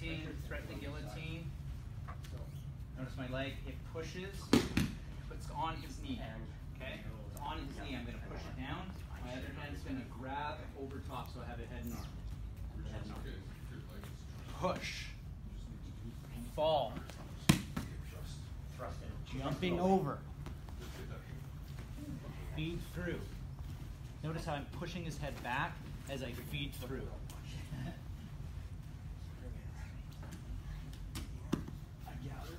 guillotine, threaten the guillotine. Notice my leg, it pushes, it's on his knee, okay? It's on his knee, I'm gonna push it down. My other hand's gonna grab over top, so I have a head and arm. Head and arm. Push. Fall. Jumping over. Feed through. Notice how I'm pushing his head back as I feed through. I gather.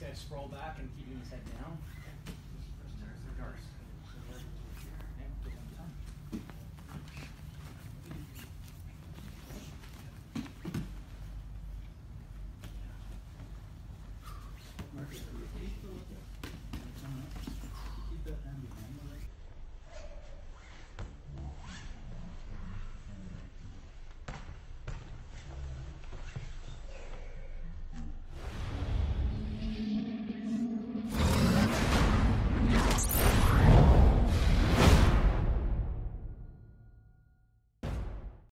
See, I scroll back and keeping his head down.